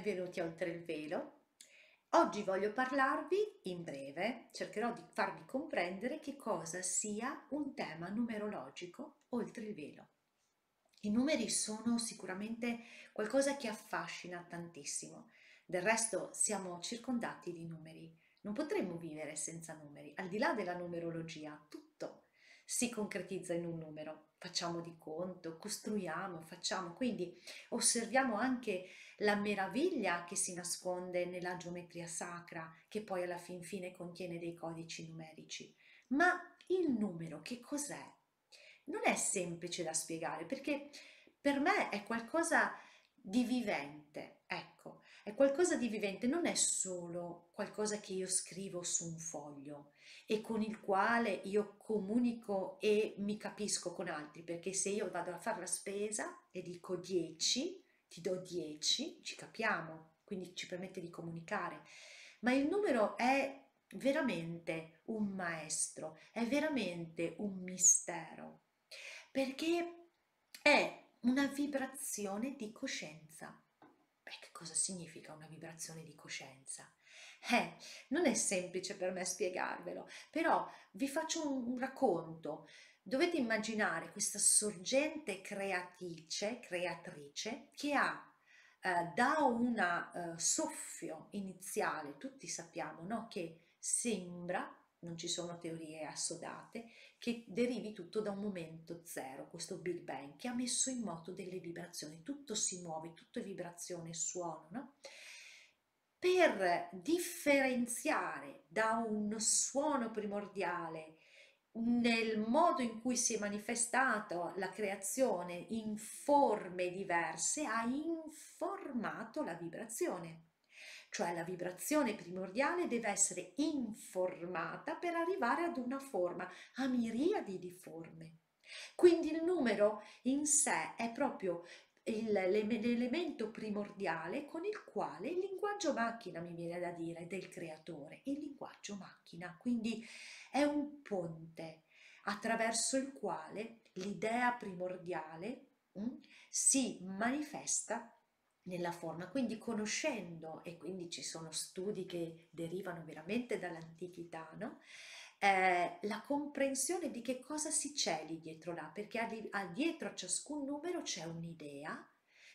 benvenuti a Oltre il Velo. Oggi voglio parlarvi in breve, cercherò di farvi comprendere che cosa sia un tema numerologico oltre il velo. I numeri sono sicuramente qualcosa che affascina tantissimo, del resto siamo circondati di numeri, non potremmo vivere senza numeri, al di là della numerologia, tutto si concretizza in un numero. Facciamo di conto, costruiamo, facciamo, quindi osserviamo anche la meraviglia che si nasconde nella geometria sacra, che poi alla fin fine contiene dei codici numerici. Ma il numero che cos'è? Non è semplice da spiegare perché per me è qualcosa di vivente, è qualcosa di vivente, non è solo qualcosa che io scrivo su un foglio e con il quale io comunico e mi capisco con altri, perché se io vado a fare la spesa e dico 10, ti do 10, ci capiamo, quindi ci permette di comunicare, ma il numero è veramente un maestro, è veramente un mistero, perché è una vibrazione di coscienza. Beh, che cosa significa una vibrazione di coscienza? Eh, non è semplice per me spiegarvelo, però vi faccio un, un racconto. Dovete immaginare questa sorgente creatrice, creatrice che ha eh, da un eh, soffio iniziale, tutti sappiamo no? che sembra non ci sono teorie assodate, che derivi tutto da un momento zero, questo Big Bang, che ha messo in moto delle vibrazioni, tutto si muove, tutto è vibrazione, suono, no? Per differenziare da un suono primordiale nel modo in cui si è manifestata la creazione in forme diverse, ha informato la vibrazione cioè la vibrazione primordiale deve essere informata per arrivare ad una forma, a miriadi di forme. Quindi il numero in sé è proprio l'elemento primordiale con il quale il linguaggio macchina, mi viene da dire, del creatore, il linguaggio macchina, quindi è un ponte attraverso il quale l'idea primordiale mh, mm, si manifesta nella forma, quindi conoscendo, e quindi ci sono studi che derivano veramente dall'antichità, no? eh, la comprensione di che cosa si celi dietro là, perché dietro a ciascun numero c'è un'idea,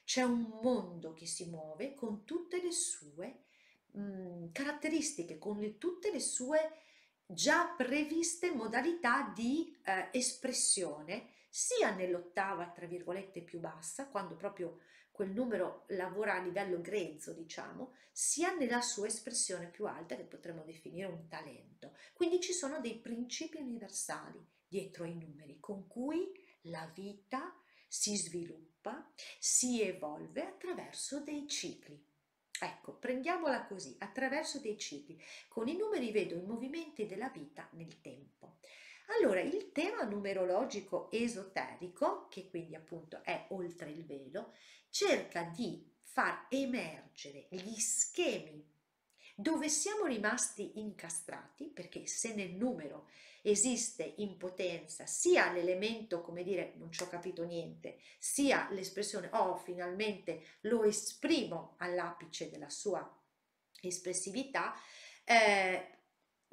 c'è un mondo che si muove con tutte le sue mh, mm, caratteristiche, con le, tutte le sue già previste modalità di eh, espressione, sia nell'ottava, tra virgolette, più bassa, quando proprio quel numero lavora a livello grezzo, diciamo, sia nella sua espressione più alta, che potremmo definire un talento. Quindi ci sono dei principi universali dietro ai numeri con cui la vita si sviluppa, si evolve attraverso dei cicli. Ecco, prendiamola così, attraverso dei cicli. Con i numeri vedo i movimenti della vita nel tempo. Allora, il tema numerologico esoterico, che quindi appunto è oltre il velo, cerca di far emergere gli schemi dove siamo rimasti incastrati, perché se nel numero esiste in potenza sia l'elemento, come dire, non ci ho capito niente, sia l'espressione oh, finalmente lo esprimo all'apice della sua espressività, eh,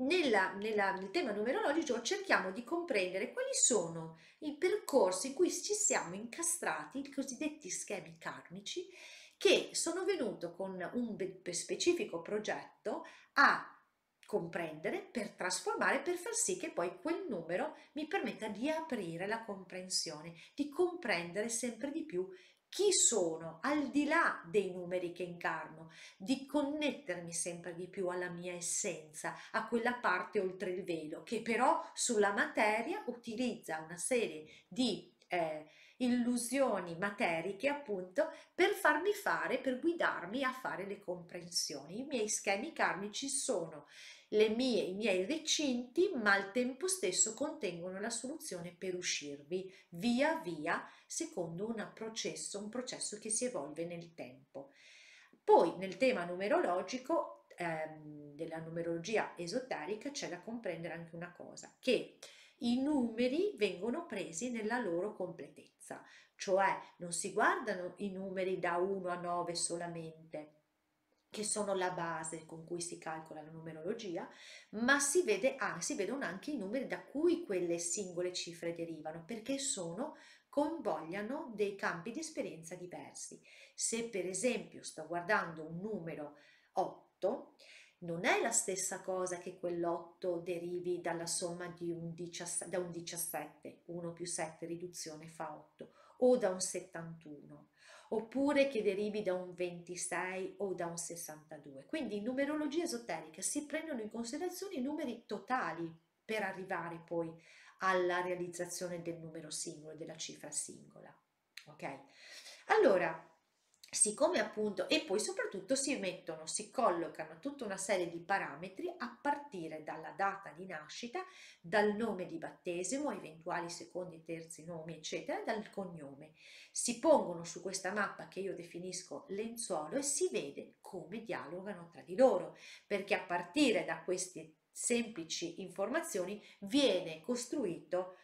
nella, nella, nel tema numerologico cerchiamo di comprendere quali sono i percorsi in cui ci siamo incastrati, i cosiddetti schemi karmici, che sono venuto con un specifico progetto a comprendere, per trasformare, per far sì che poi quel numero mi permetta di aprire la comprensione, di comprendere sempre di più chi sono al di là dei numeri che incarno, di connettermi sempre di più alla mia essenza, a quella parte oltre il velo, che però sulla materia utilizza una serie di eh, illusioni materiche appunto per farmi fare, per guidarmi a fare le comprensioni. I miei schemi karmici sono mie, i miei recinti, ma al tempo stesso contengono la soluzione per uscirvi via via secondo un processo, un processo che si evolve nel tempo. Poi nel tema numerologico, ehm, della numerologia esoterica, c'è da comprendere anche una cosa, che i numeri vengono presi nella loro completezza, cioè non si guardano i numeri da 1 a 9 solamente, che sono la base con cui si calcola la numerologia, ma si, vede, ah, si vedono anche i numeri da cui quelle singole cifre derivano, perché sono convogliano dei campi di esperienza diversi. Se per esempio sto guardando un numero 8, non è la stessa cosa che quell'8 derivi dalla somma di un 17, da un 17, 1 più 7 riduzione fa 8, o da un 71 oppure che derivi da un 26 o da un 62. Quindi in numerologia esoterica si prendono in considerazione i numeri totali per arrivare poi alla realizzazione del numero singolo, della cifra singola. Ok? Allora, siccome appunto e poi soprattutto si mettono, si collocano tutta una serie di parametri a partire dalla data di nascita, dal nome di battesimo, eventuali secondi, terzi nomi, eccetera, dal cognome. Si pongono su questa mappa che io definisco lenzuolo e si vede come dialogano tra di loro, perché a partire da queste semplici informazioni viene costruito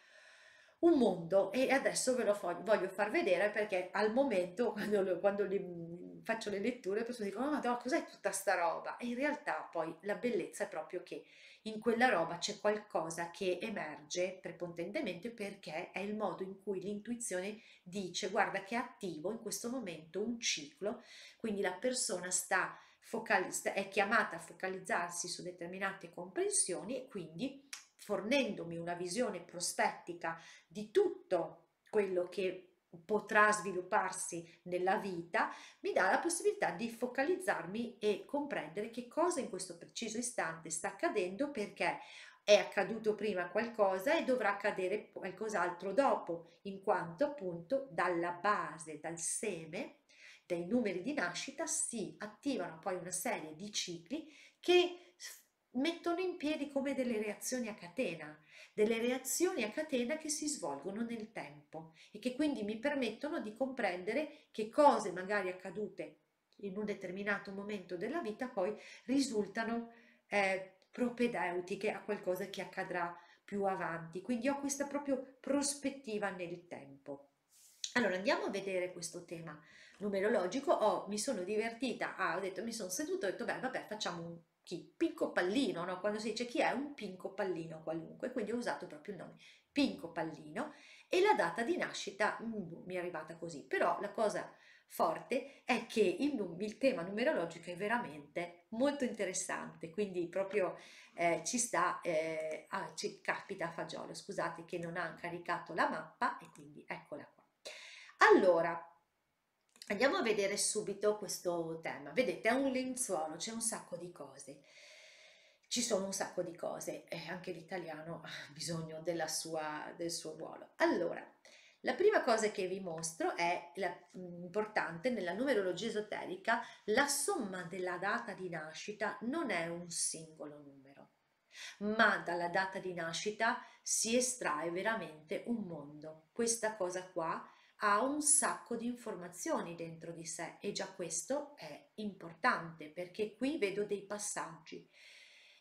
un mondo e adesso ve lo voglio far vedere perché al momento quando, quando li, faccio le letture le persone dicono oh, ma cos'è tutta sta roba? E in realtà poi la bellezza è proprio che in quella roba c'è qualcosa che emerge prepotentemente perché è il modo in cui l'intuizione dice guarda che è attivo in questo momento un ciclo. Quindi la persona sta è chiamata a focalizzarsi su determinate comprensioni e quindi fornendomi una visione prospettica di tutto quello che potrà svilupparsi nella vita, mi dà la possibilità di focalizzarmi e comprendere che cosa in questo preciso istante sta accadendo perché è accaduto prima qualcosa e dovrà accadere qualcos'altro dopo, in quanto appunto dalla base, dal seme, dai numeri di nascita si attivano poi una serie di cicli che mettono in piedi come delle reazioni a catena, delle reazioni a catena che si svolgono nel tempo e che quindi mi permettono di comprendere che cose magari accadute in un determinato momento della vita poi risultano eh, propedeutiche a qualcosa che accadrà più avanti. Quindi ho questa proprio prospettiva nel tempo. Allora andiamo a vedere questo tema numerologico. Oh, mi sono divertita, ah, ho detto, mi sono seduto ho detto, beh, vabbè, facciamo un chi? Pinco Pallino, no? quando si dice chi è un Pinco Pallino qualunque, quindi ho usato proprio il nome Pinco Pallino e la data di nascita mm, mi è arrivata così, però la cosa forte è che il, il tema numerologico è veramente molto interessante, quindi proprio eh, ci sta, eh, ah, ci capita a fagiolo, scusate che non ha caricato la mappa e quindi eccola qua. Allora, Andiamo a vedere subito questo tema. Vedete, è un lenzuolo, c'è un sacco di cose. Ci sono un sacco di cose e anche l'italiano ha bisogno sua, del suo ruolo. Allora, la prima cosa che vi mostro è la, importante nella numerologia esoterica, la somma della data di nascita non è un singolo numero, ma dalla data di nascita si estrae veramente un mondo. Questa cosa qua ha un sacco di informazioni dentro di sé e già questo è importante perché qui vedo dei passaggi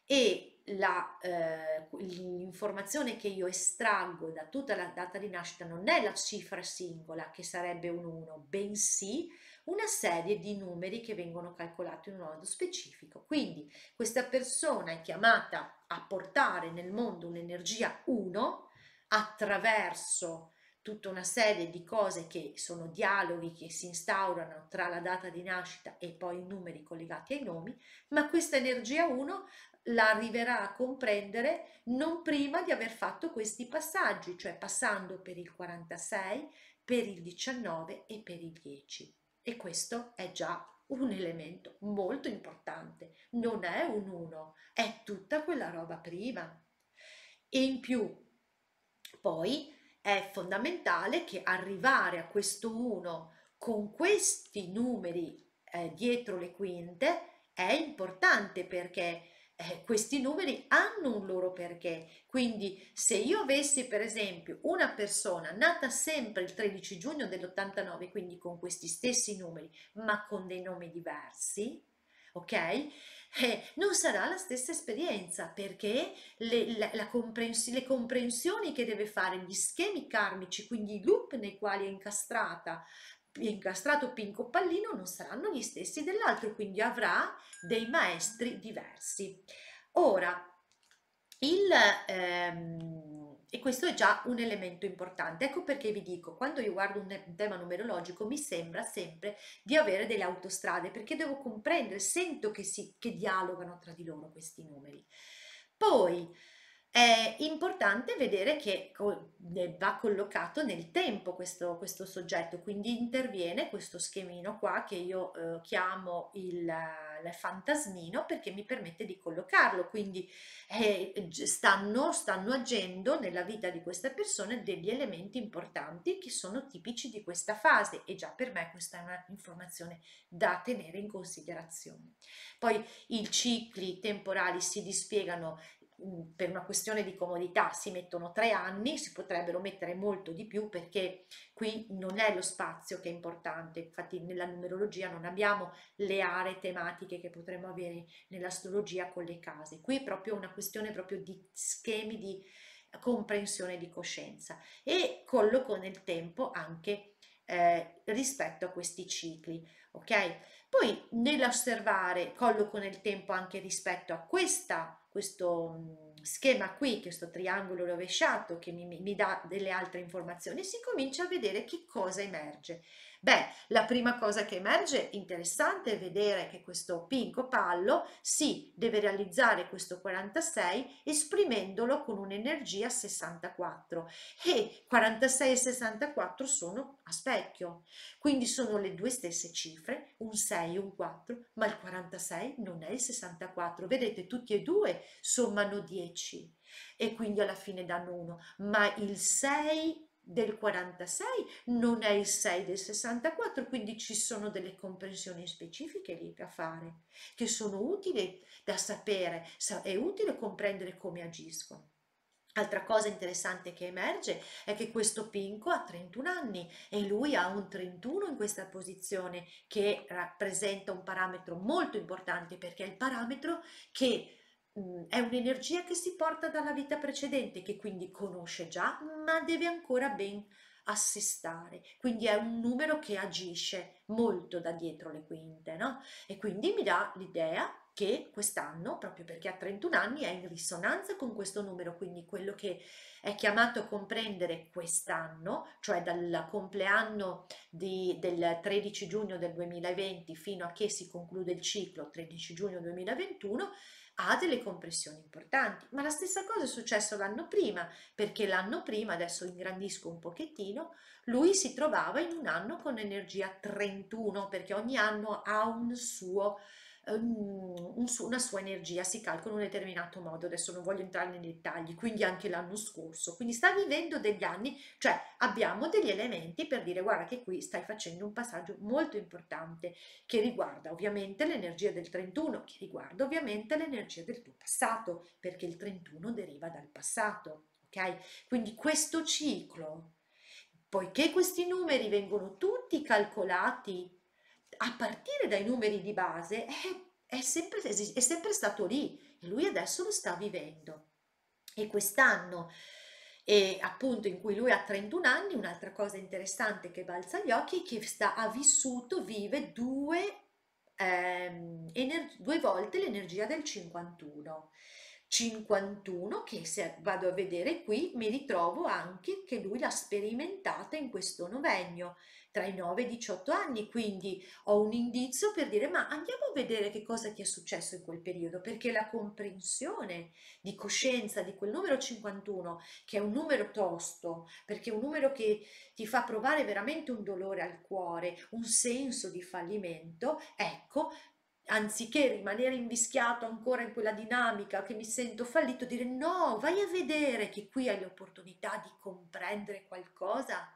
e eh, l'informazione che io estraggo da tutta la data di nascita non è la cifra singola che sarebbe un 1, bensì una serie di numeri che vengono calcolati in un modo specifico. Quindi questa persona è chiamata a portare nel mondo un'energia 1 attraverso tutta una serie di cose che sono dialoghi che si instaurano tra la data di nascita e poi i numeri collegati ai nomi, ma questa energia 1 la arriverà a comprendere non prima di aver fatto questi passaggi, cioè passando per il 46, per il 19 e per il 10. E questo è già un elemento molto importante, non è un 1, è tutta quella roba prima. E in più, poi è fondamentale che arrivare a questo 1 con questi numeri eh, dietro le quinte è importante perché eh, questi numeri hanno un loro perché. Quindi se io avessi per esempio una persona nata sempre il 13 giugno dell'89, quindi con questi stessi numeri, ma con dei nomi diversi, ok? eh, non sarà la stessa esperienza perché le, la, la comprens- le comprensioni che deve fare, gli schemi karmici, quindi i loop nei quali è incastrata, incastrato Pinco Pallino non saranno gli stessi dell'altro, quindi avrà dei maestri diversi. Ora, il, ehm, e questo è già un elemento importante. Ecco perché vi dico, quando io guardo un tema numerologico mi sembra sempre di avere delle autostrade, perché devo comprendere, sento che, si, che dialogano tra di loro questi numeri. Poi, è importante vedere che va collocato nel tempo questo, questo soggetto, quindi interviene questo schemino qua che io eh, chiamo il, il, fantasmino perché mi permette di collocarlo, quindi eh, stanno, stanno agendo nella vita di queste persone degli elementi importanti che sono tipici di questa fase e già per me questa è un'informazione da tenere in considerazione. Poi i cicli temporali si dispiegano per una questione di comodità si mettono tre anni, si potrebbero mettere molto di più perché qui non è lo spazio che è importante, infatti nella numerologia non abbiamo le aree tematiche che potremmo avere nell'astrologia con le case, qui è proprio una questione proprio di schemi di comprensione di coscienza. E colloco nel tempo anche eh, rispetto a questi cicli, ok? Poi nell'osservare colloco nel tempo anche rispetto a questa questo schema qui, questo triangolo rovesciato che mi, mi, dà delle altre informazioni, si comincia a vedere che cosa emerge. Beh, la prima cosa che emerge interessante è vedere che questo pinco pallo si deve realizzare questo 46 esprimendolo con un'energia 64 e 46 e 64 sono a specchio, quindi sono le due stesse cifre, un 6 e un 4, ma il 46 non è il 64, vedete tutti e due sommano 10 e quindi alla fine danno 1, ma il 6 del 46 non è il 6 del 64, quindi ci sono delle comprensioni specifiche lì da fare, che sono utili da sapere, è utile comprendere come agiscono. Altra cosa interessante che emerge è che questo Pinco ha 31 anni e lui ha un 31 in questa posizione che rappresenta un parametro molto importante perché è il parametro che è un'energia che si porta dalla vita precedente, che quindi conosce già, ma deve ancora ben assestare. Quindi è un numero che agisce molto da dietro le quinte, no? E quindi mi dà l'idea che quest'anno, proprio perché ha 31 anni, è in risonanza con questo numero, quindi quello che è chiamato a comprendere quest'anno, cioè dal compleanno di, del 13 giugno del 2020 fino a che si conclude il ciclo 13 giugno 2021, ha delle compressioni importanti, ma la stessa cosa è successo l'anno prima, perché l'anno prima, adesso ingrandisco un pochettino, lui si trovava in un anno con energia 31, perché ogni anno ha un suo um, una sua energia, si calcola in un determinato modo, adesso non voglio entrare nei dettagli, quindi anche l'anno scorso, quindi sta vivendo degli anni, cioè abbiamo degli elementi per dire guarda che qui stai facendo un passaggio molto importante che riguarda ovviamente l'energia del 31, che riguarda ovviamente l'energia del tuo passato, perché il 31 deriva dal passato, ok? Quindi questo ciclo, poiché questi numeri vengono tutti calcolati a partire dai numeri di base, è, è, sempre, è sempre stato lì e lui adesso lo sta vivendo. E quest'anno, e appunto in cui lui ha 31 anni, un'altra cosa interessante che balza agli occhi è che sta, ha vissuto, vive due, ehm, due volte l'energia del 51. 51 che se vado a vedere qui mi ritrovo anche che lui l'ha sperimentata in questo novennio tra i 9 e i 18 anni, quindi ho un indizio per dire ma andiamo a vedere che cosa ti è successo in quel periodo, perché la comprensione di coscienza di quel numero 51, che è un numero tosto, perché è un numero che ti fa provare veramente un dolore al cuore, un senso di fallimento, ecco, anziché rimanere invischiato ancora in quella dinamica che mi sento fallito, dire no, vai a vedere che qui hai l'opportunità di comprendere qualcosa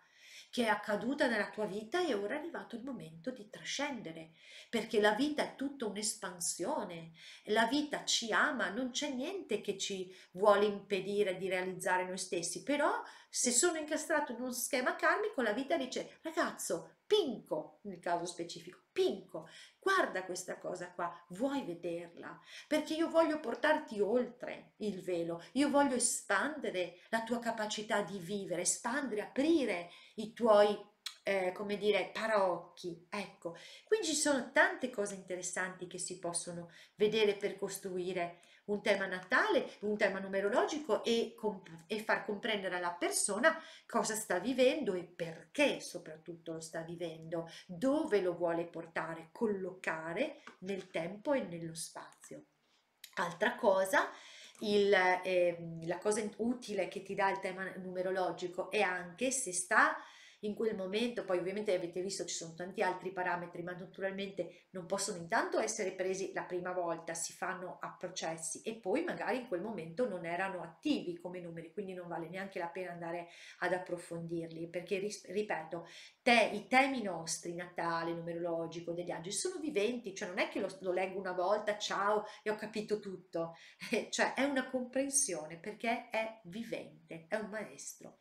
che è accaduta nella tua vita e ora è arrivato il momento di trascendere, perché la vita è tutta un'espansione, la vita ci ama, non c'è niente che ci vuole impedire di realizzare noi stessi, però se sono incastrato in uno schema karmico, la vita dice ragazzo, pinco nel caso specifico, pinco, guarda questa cosa qua, vuoi vederla? Perché io voglio portarti oltre il velo, io voglio espandere la tua capacità di vivere, espandere, aprire i tuoi eh, come dire, paraocchi, ecco. Quindi ci sono tante cose interessanti che si possono vedere per costruire un tema natale, un tema numerologico e, e, far comprendere alla persona cosa sta vivendo e perché soprattutto lo sta vivendo, dove lo vuole portare, collocare nel tempo e nello spazio. Altra cosa, il, eh, la cosa utile che ti dà il tema numerologico è anche se sta in quel momento, poi ovviamente avete visto ci sono tanti altri parametri, ma naturalmente non possono intanto essere presi la prima volta, si fanno a processi e poi magari in quel momento non erano attivi come numeri, quindi non vale neanche la pena andare ad approfondirli, perché ripeto, te, i temi nostri, Natale, numerologico, degli angeli, sono viventi, cioè non è che lo, lo leggo una volta, ciao, e ho capito tutto, cioè è una comprensione perché è vivente, è un maestro.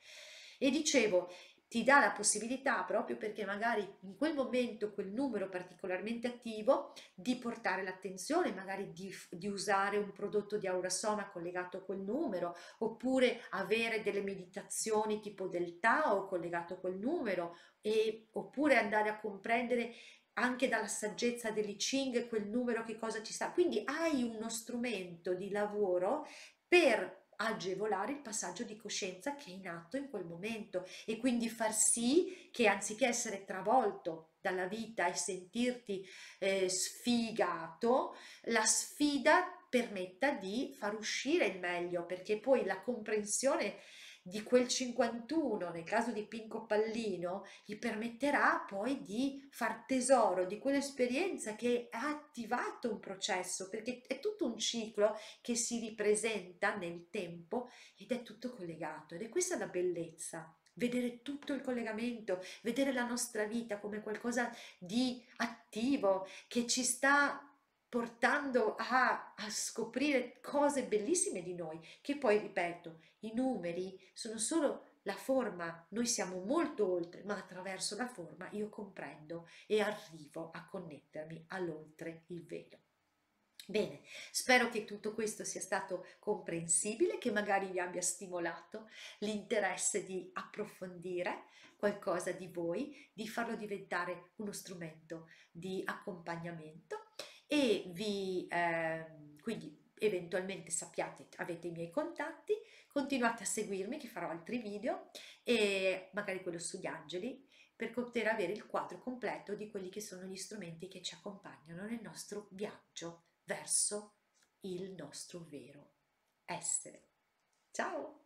E dicevo, ti dà la possibilità, proprio perché magari in quel momento quel numero particolarmente attivo, di portare l'attenzione, magari di, di usare un prodotto di Aurasoma collegato a quel numero, oppure avere delle meditazioni tipo del Tao collegato a quel numero, e, oppure andare a comprendere anche dalla saggezza dell'I Ching quel numero che cosa ci sta. Quindi hai uno strumento di lavoro per agevolare il passaggio di coscienza che è in atto in quel momento e quindi far sì che anziché essere travolto dalla vita e sentirti eh, sfigato, la sfida permetta di far uscire il meglio perché poi la comprensione di quel 51 nel caso di Pinco Pallino gli permetterà poi di far tesoro di quell'esperienza che ha attivato un processo perché è tutto un ciclo che si ripresenta nel tempo ed è tutto collegato. Ed è questa la bellezza vedere tutto il collegamento, vedere la nostra vita come qualcosa di attivo che ci sta portando a, a, scoprire cose bellissime di noi, che poi, ripeto, i numeri sono solo la forma, noi siamo molto oltre, ma attraverso la forma io comprendo e arrivo a connettermi all'oltre il velo. Bene, spero che tutto questo sia stato comprensibile, che magari vi abbia stimolato l'interesse di approfondire qualcosa di voi, di farlo diventare uno strumento di accompagnamento e vi eh, quindi eventualmente sappiate avete i miei contatti continuate a seguirmi che farò altri video e magari quello sugli angeli per poter avere il quadro completo di quelli che sono gli strumenti che ci accompagnano nel nostro viaggio verso il nostro vero essere. Ciao!